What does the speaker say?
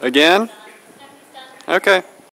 Again? Okay.